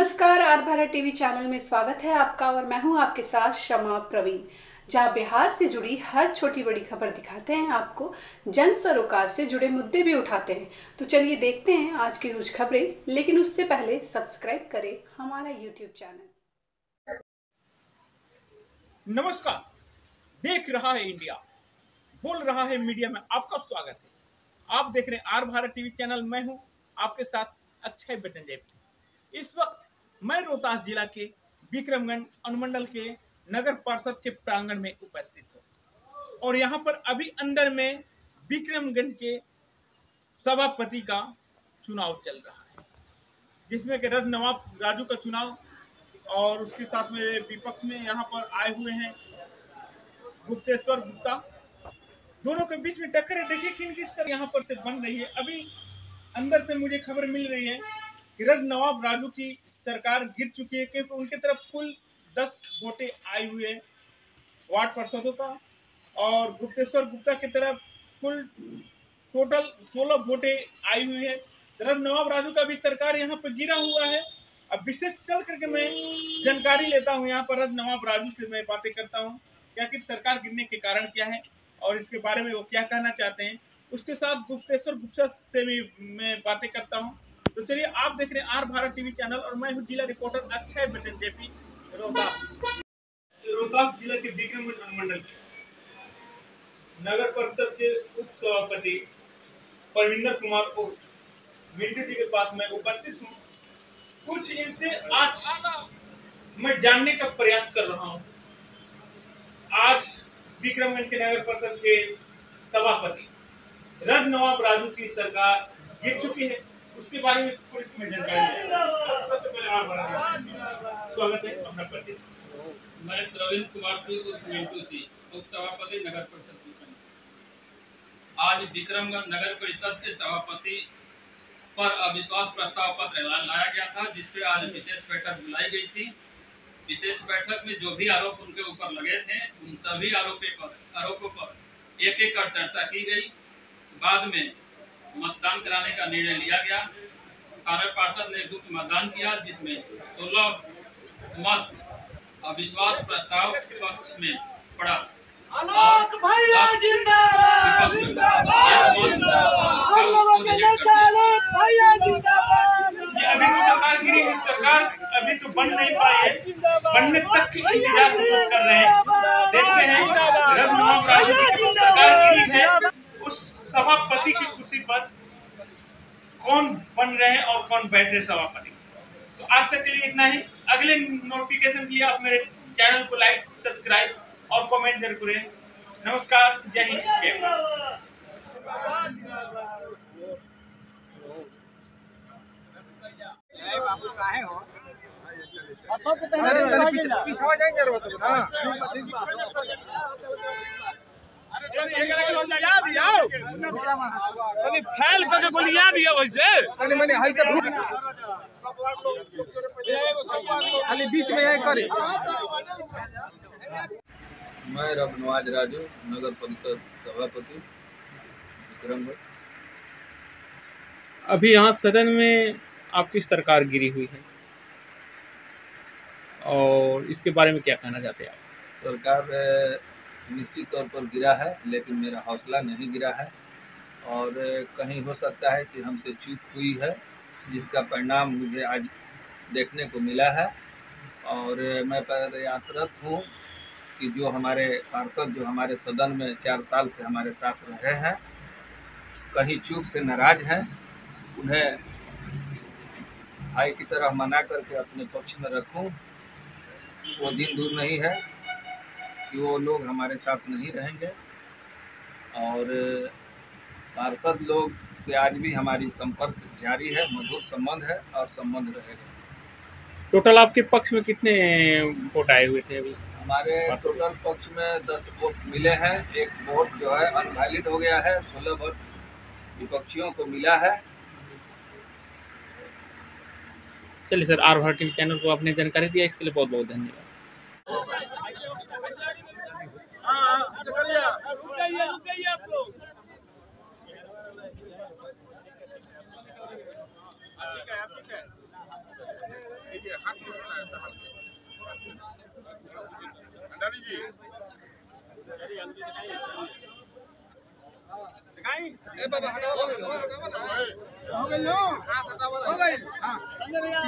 नमस्कार, are Bharat TV channel में स्वागत है आपका और मैं हूँ आपके साथ शमा प्रवीण। जहाँ बिहार से जुड़ी हर छोटी बड़ी खबर दिखाते हैं, आपको जन सरोकार से जुड़े मुद्दे भी उठाते हैं। तो चलिए देखते हैं आज की कुछ खबरें, लेकिन उससे पहले सब्सक्राइब करें हमारा यूट्यूब चैनल। नमस्कार, देख रहा है इंडिया, बोल रहा है मीडिया में आपका स्वागत है। आप देख रहे हैं आर भारत टीवी चैनल, मैं हूँ आपके साथ अक्षय बटन इस वक्त मैं रोहतास जिला के विक्रमगंज अनुमंडल के नगर पार्षद के प्रांगण में उपस्थित हूँ। और यहाँ पर अभी अंदर में विक्रमगंज के सभापति का चुनाव चल रहा है, जिसमें कि रज नवाब राजू का चुनाव और उसके साथ में विपक्ष में यहाँ पर आए हुए हैं गुप्तेश्वर गुप्ता। दोनों के बीच में टक्कर है देखिए किन किस यहाँ पर से बन रही है। अभी अंदर से मुझे खबर मिल रही है कि नवाब राजू की सरकार गिर चुकी है क्योंकि उनके तरफ़ कुल दस वोटे आई हुए हैं वार्ड पार्षदों का और गुप्तेश्वर गुप्ता की तरफ़ कुल टोटल सोलह वोटे आई हुई है। रज नवाब राजू का भी सरकार यहाँ पर गिरा हुआ है। अब विशेष चल करके मैं जानकारी लेता हूँ यहाँ पर रज नवाब राजू से मैं बातें करता हूँ कि सरकार गिरने के कारण क्या है और इसके बारे में वो क्या कहना चाहते हैं। उसके साथ गुप्तेश्वर गुप्ता से भी मैं बातें करता हूँ। तो चलिए, आप देख रहे हैं आर भारत टीवी चैनल और मैं हूँ जिला रिपोर्टर अक्षय बटन जेपी रोहतास रोहतास जिला के विक्रमगंज अनुमंडल के नगर परिषद के उप सभापति परविंदर कुमार उर्फ़ मिंटू जी के पास मैं उपस्थित हूँ। कुछ इनसे आज मैं जानने का प्रयास कर रहा हूँ। आज विक्रमगंज के नगर परिषद के सभापति रज नवाब राजू की सरकार गिर चुकी है। उसके बारे में थोड़ी सी मैं जानकारी सबसे पहले आप स्वागत है अपना परिचय मैं प्रवीण कुमार सिंह उर्फ़ मिंटू सिंह उप सभापति नगर परिषद विक्रमगंज आज विक्रमगंज नगर परिषद के सभापति पर अविश्वास प्रस्ताव पत्र लाया गया था जिसपे आज विशेष बैठक बुलाई गई थी। विशेष बैठक में जो भी आरोप उनके ऊपर लगे थे, उन सभी आरोपे पर आरोपों पर एक एक कर चर्चा की गई। बाद में मतदान कराने का निर्णय लिया गया। सारे पार्षद ने गुप्त मतदान किया जिसमें सोलह मत अविश्वास प्रस्ताव पक्ष में पड़ा। आलोक भैया जिंदाबाद! जिंदाबाद! जिंदाबाद! हम लोगों के नेता आलोक भैया जिंदाबाद! ये अभी तो सरकार गिरी है। सरकार अभी तो बन नहीं पाई है। बनने तक की इंतज़ार हम लोग कर रहे हैं। देखते हैं। नवाब राजू सरकार गिरी है। उस सभापति कौन बन रहे हैं और कौन बैठ रहे सभापति तो आज तक के लिए इतना ही। अगले नोटिफिकेशन के लिए आप मेरे चैनल को लाइक सब्सक्राइब और कमेंट ज़रूर करें। नमस्कार जय हिंद जय भारत। तनी फैल करके बोलिया दिया वैसे तनी मनी हई से भूख खाली बीच में यही करे। मैं रघुनवाज राजू नगर परिषद सभापति विक्रमगढ़ अभी यहाँ सदन में आपकी सरकार गिरी हुई है। और इसके बारे में क्या कहना चाहते हैं आप? सरकार निश्चित तौर पर गिरा है, लेकिन मेरा हौसला नहीं गिरा है। और कहीं हो सकता है कि हमसे चूक हुई है, जिसका परिणाम मुझे आज देखने को मिला है। और मैं प्रयासरत हूँ कि जो हमारे पार्षद, जो हमारे सदन में चार साल से हमारे साथ रहे हैं, कहीं चूक से नाराज़ हैं, उन्हें भाई की तरह मना करके अपने पक्ष में रखूँ, वो दिन दूर नहीं है। कि वो लोग हमारे साथ नहीं रहेंगे। और पार्षद लोग से आज भी हमारी संपर्क जारी है मधुर संबंध है और संबंध रहेगा। टोटल आपके पक्ष में कितने वोट आए हुए थे अभी? हमारे टोटल पक्ष में दस वोट मिले हैं। एक वोट जो है अनवैलिड हो गया है। सोलह वोट विपक्षियों को मिला है। चलिए सर आर भारत चैनल को आपने जानकारी दिया इसके लिए बहुत बहुत धन्यवाद। हो गई हाँ हो गई हाँ संजय भैया